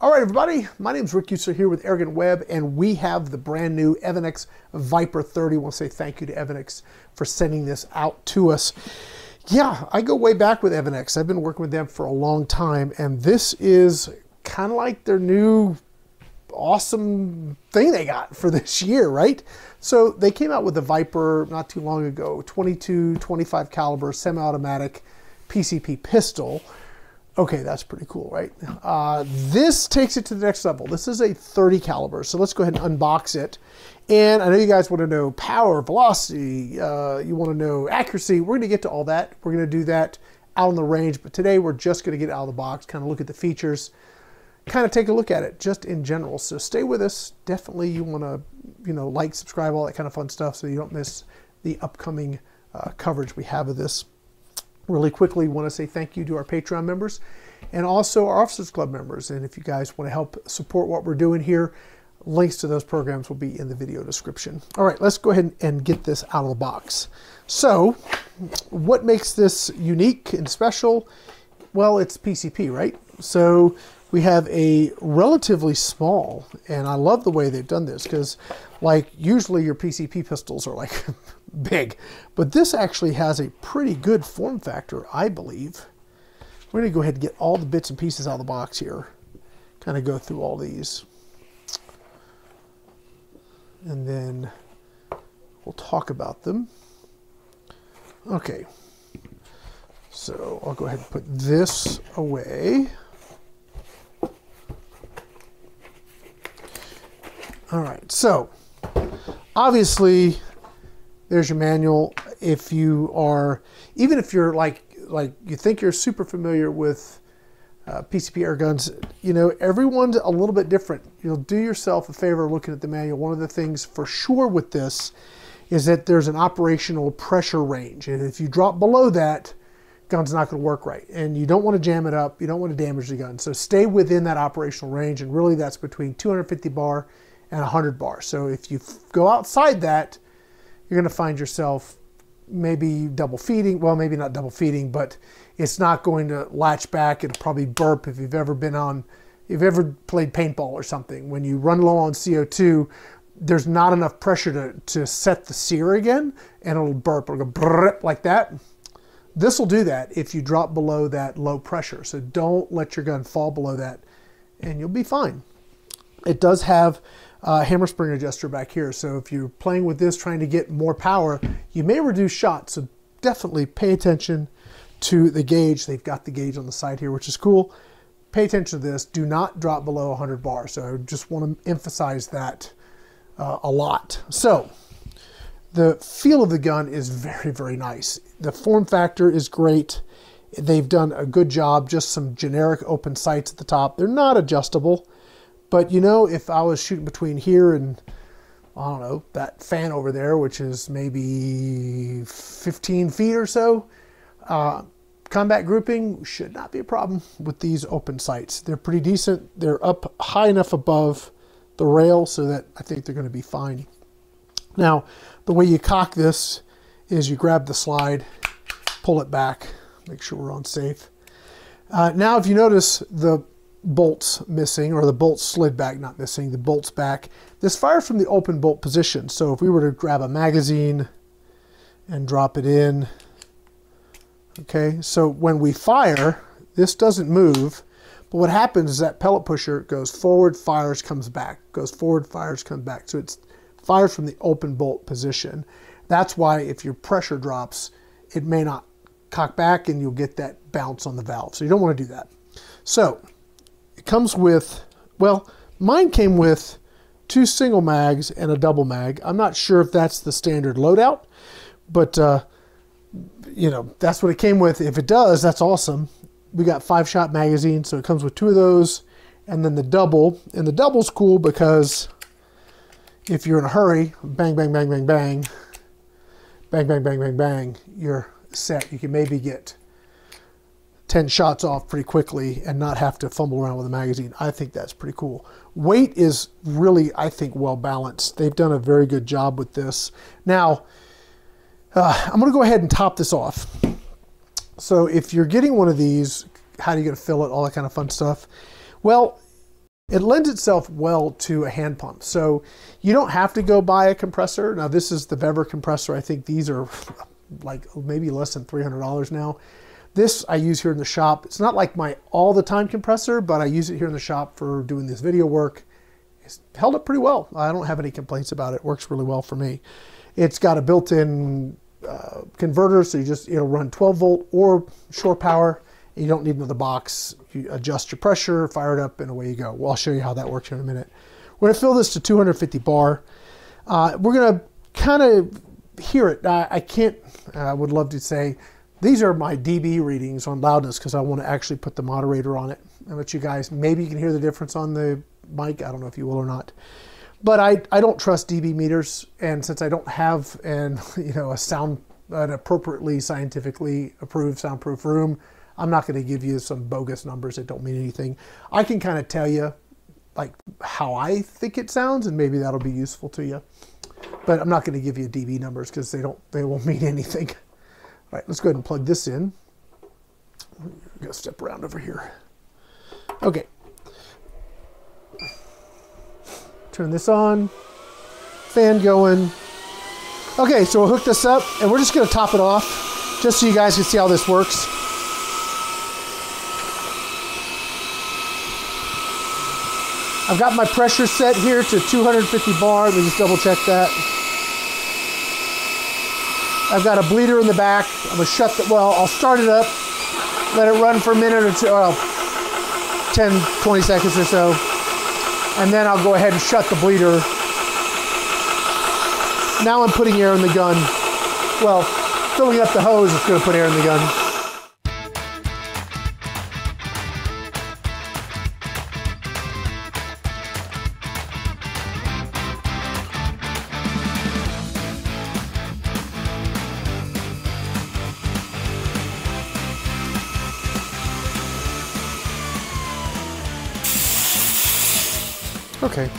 All right, everybody. My name is Rick Eutsler here with Airgun Web, and we have the brand new Evanix Viper 30. I want to say thank you to Evanix for sending this out to us. Yeah, I go way back with Evanix. I've been working with them for a long time, and this is kind of like their new awesome thing they got for this year, right? So they came out with the Viper not too long ago, 22, 25 caliber semi-automatic PCP pistol. Okay, that's pretty cool, right? Uh, this takes it to the next level. This is a 30 caliber, so let's go ahead and unbox it. And I know you guys want to know power, velocity, uh, you want to know accuracy. We're going to get to all that. We're going to do that out on the range, but today we're just going to get out of the box, kind of look at the features, kind of take a look at it just in general. So stay with us. Definitely you want to, you know, like, subscribe, all that kind of fun stuff so you don't miss the upcoming uh, coverage we have of this. Really quickly, want to say thank you to our Patreon members and also our Officers Club members. And if you guys want to help support what we're doing here, links to those programs will be in the video description. All right, let's go ahead and get this out of the box. So, what makes this unique and special? Well, it's PCP, right? So, we have a relatively small, and I love the way they've done this because, like, usually your PCP pistols are like big. But this actually has a pretty good form factor, I believe. We're going to go ahead and get all the bits and pieces out of the box here. Kind of go through all these. And then we'll talk about them. Okay. So I'll go ahead and put this away. All right, so obviously there's your manual. If you are, even if you're like, like you think you're super familiar with uh, PCP air guns, you know, everyone's a little bit different. You'll do yourself a favor looking at the manual. One of the things for sure with this is that there's an operational pressure range. And if you drop below that, gun's not going to work right. And you don't want to jam it up. You don't want to damage the gun. So stay within that operational range. And really that's between 250 bar and 100 bar. So if you go outside that, you're going to find yourself maybe double feeding. Well, maybe not double feeding, but it's not going to latch back. It'll probably burp if you've ever been on, if you've ever played paintball or something. When you run low on CO2, there's not enough pressure to, to set the sear again, and it'll burp. It'll go like that. This will do that if you drop below that low pressure. So don't let your gun fall below that, and you'll be fine. It does have uh, hammer spring adjuster back here. So if you're playing with this trying to get more power, you may reduce shots. So definitely pay attention to the gauge. They've got the gauge on the side here, which is cool. Pay attention to this. Do not drop below 100 bars. So I just want to emphasize that uh, a lot. So the feel of the gun is very, very nice. The form factor is great. They've done a good job, just some generic open sights at the top. They're not adjustable. But you know, if I was shooting between here and I don't know, that fan over there, which is maybe 15 feet or so, uh, combat grouping should not be a problem with these open sights. They're pretty decent. They're up high enough above the rail so that I think they're going to be fine. Now, the way you cock this is you grab the slide, pull it back, make sure we're on safe. Uh, now, if you notice the bolts missing, or the bolts slid back, not missing, the bolts back. This fires from the open bolt position. So if we were to grab a magazine and drop it in, okay, so when we fire, this doesn't move, but what happens is that pellet pusher goes forward, fires, comes back, goes forward, fires, comes back. So it's fires from the open bolt position. That's why if your pressure drops, it may not cock back and you'll get that bounce on the valve. So you don't want to do that. So comes with, well, mine came with two single mags and a double mag. I'm not sure if that's the standard loadout, but uh, you know, that's what it came with. If it does, that's awesome. We got five shot magazine, so it comes with two of those and then the double. And the double's cool because if you're in a hurry, bang, bang, bang, bang, bang, bang, bang, bang, bang, bang, you're set. You can maybe get 10 shots off pretty quickly and not have to fumble around with a magazine. I think that's pretty cool. Weight is really, I think, well balanced. They've done a very good job with this. Now, uh, I'm going to go ahead and top this off. So if you're getting one of these, how are you going to fill it, all that kind of fun stuff. Well, it lends itself well to a hand pump. So you don't have to go buy a compressor. Now this is the Vevor compressor. I think these are like maybe less than $300 now. This I use here in the shop. It's not like my all the time compressor, but I use it here in the shop for doing this video work. It's held up pretty well. I don't have any complaints about it. it works really well for me. It's got a built-in uh, converter, so you just it'll run 12 volt or shore power. You don't need another box. You adjust your pressure, fire it up, and away you go. Well, I'll show you how that works in a minute. We're gonna fill this to 250 bar. Uh, we're gonna kind of hear it. I, I can't, I would love to say, these are my dB readings on loudness because I want to actually put the moderator on it. I let you guys, maybe you can hear the difference on the mic. I don't know if you will or not. But I, I don't trust dB meters. And since I don't have an, you know, a sound, an appropriately scientifically approved soundproof room, I'm not going to give you some bogus numbers that don't mean anything. I can kind of tell you like how I think it sounds and maybe that'll be useful to you. But I'm not going to give you dB numbers because they don't, they won't mean anything. All right, let's go ahead and plug this in. To step around over here. Okay. Turn this on. Fan going. Okay, so we'll hook this up and we're just to top it off just so you guys can see how this works. I've got my pressure set here to 250 bar. Let me just double check that. I've got a bleeder in the back. I'm gonna shut the, well, I'll start it up, let it run for a minute or two, well, 10, 20 seconds or so. And then I'll go ahead and shut the bleeder. Now I'm putting air in the gun. Well, filling up the hose is gonna put air in the gun. Okay.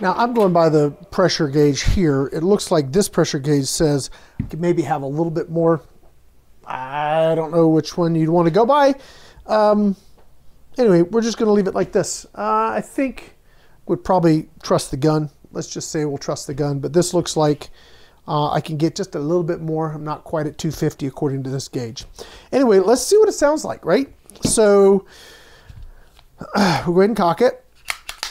Now I'm going by the pressure gauge here. It looks like this pressure gauge says I could maybe have a little bit more. I don't know which one you'd want to go by. Um, anyway, we're just going to leave it like this. Uh, I think would probably trust the gun. Let's just say we'll trust the gun. But this looks like uh, I can get just a little bit more. I'm not quite at 250 according to this gauge. Anyway, let's see what it sounds like, right? So uh, we'll go ahead and cock it.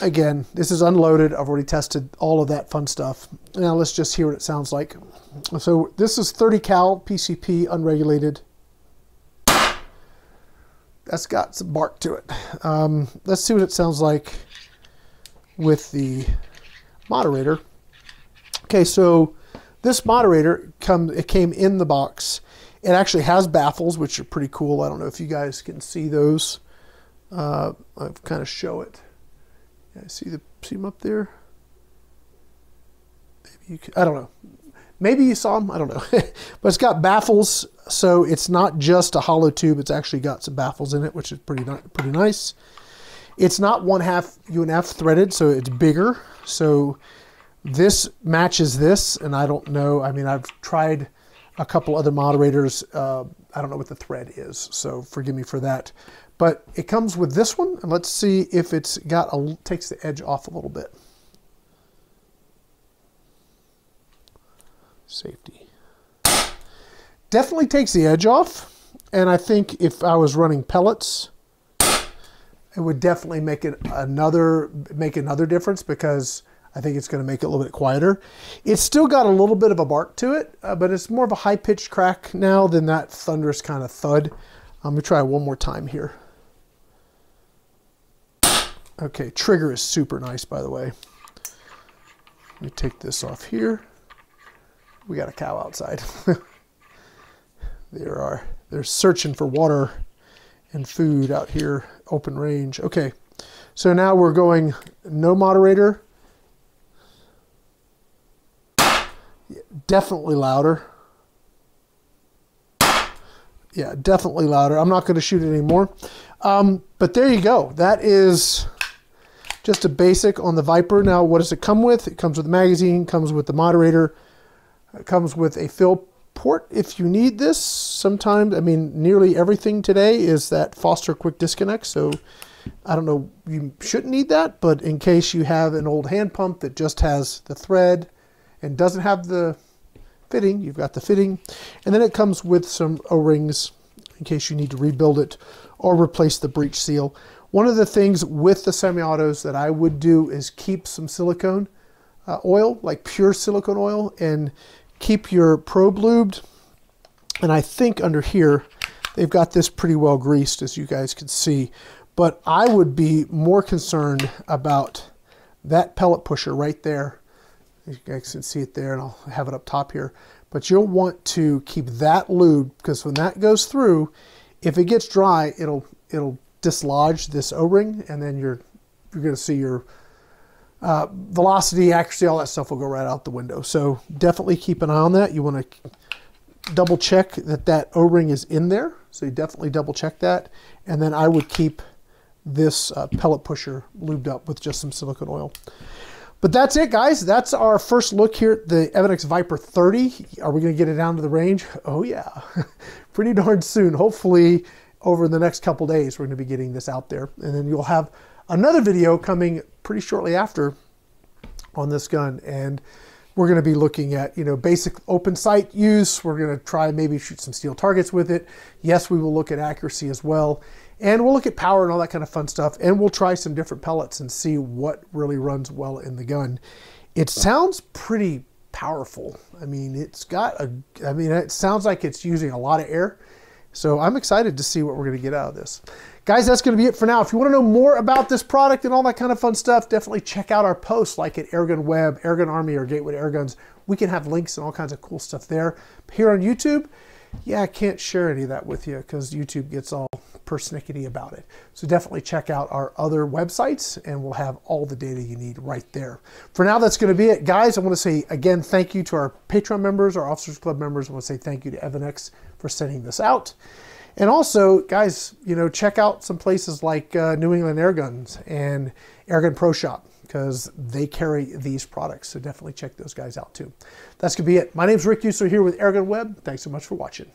Again, this is unloaded. I've already tested all of that fun stuff. Now let's just hear what it sounds like. So this is 30 cal PCP unregulated. That's got some bark to it. Um, let's see what it sounds like with the moderator. Okay, so this moderator come it came in the box. It actually has baffles, which are pretty cool. I don't know if you guys can see those. Uh, I kind of show it. Yeah, see the see them up there. Maybe you can, I don't know. Maybe you saw them. I don't know. but it's got baffles, so it's not just a hollow tube. It's actually got some baffles in it, which is pretty pretty nice. It's not one half UNF threaded, so it's bigger. So this matches this, and I don't know. I mean, I've tried a couple other moderators. Uh, I don't know what the thread is, so forgive me for that. But it comes with this one, and let's see if it's got a takes the edge off a little bit. Safety. Definitely takes the edge off, and I think if I was running pellets, it would definitely make it another make another difference because I think it's going to make it a little bit quieter. It's still got a little bit of a bark to it, uh, but it's more of a high-pitched crack now than that thunderous kind of thud. I'm going to try one more time here. Okay, trigger is super nice, by the way. Let me take this off here. We got a cow outside. there are. They're searching for water and food out here, open range. Okay, so now we're going no moderator, definitely louder. Yeah, definitely louder. I'm not going to shoot it anymore. Um, but there you go. That is just a basic on the Viper. Now, what does it come with? It comes with a magazine, comes with the moderator, it comes with a fill port if you need this. Sometimes, I mean, nearly everything today is that Foster quick disconnect. So I don't know, you shouldn't need that, but in case you have an old hand pump that just has the thread and doesn't have the fitting, you've got the fitting. And then it comes with some O-rings in case you need to rebuild it or replace the breech seal. One of the things with the semi-autos that I would do is keep some silicone uh, oil, like pure silicone oil, and keep your probe lubed. And I think under here, they've got this pretty well greased, as you guys can see. But I would be more concerned about that pellet pusher right there. You guys can see it there, and I'll have it up top here. But you'll want to keep that lubed because when that goes through, if it gets dry, it'll it'll dislodge this O-ring, and then you're you're going to see your uh, velocity, accuracy, all that stuff will go right out the window. So definitely keep an eye on that. You want to double check that that O-ring is in there. So you definitely double check that. And then I would keep this uh, pellet pusher lubed up with just some silicone oil. But that's it, guys. That's our first look here at the Evanix Viper 30. Are we going to get it down to the range? Oh, yeah. Pretty darn soon. Hopefully, over the next couple days, we're going to be getting this out there. And then you'll have another video coming pretty shortly after on this gun. And we're going to be looking at, you know, basic open sight use. We're going to try maybe shoot some steel targets with it. Yes, we will look at accuracy as well. And we'll look at power and all that kind of fun stuff. And we'll try some different pellets and see what really runs well in the gun. It sounds pretty powerful. I mean, it's got a, I mean, it sounds like it's using a lot of air. So I'm excited to see what we're going to get out of this. Guys, that's going to be it for now. If you want to know more about this product and all that kind of fun stuff, definitely check out our posts like at Airgun Web, Airgun Army, or Gateway Airguns. We can have links and all kinds of cool stuff there. Here on YouTube, yeah, I can't share any of that with you because YouTube gets all persnickety about it. So definitely check out our other websites and we'll have all the data you need right there. For now, that's going to be it. Guys, I want to say again, thank you to our Patreon members, our Officers Club members. I want to say thank you to Evanix for sending this out. And also, guys, you know, check out some places like uh, New England Airguns and Airgun Pro Shop because they carry these products. So definitely check those guys out too. That's going to be it. My name is Rick Eutsler here with Airgun Web. Thanks so much for watching.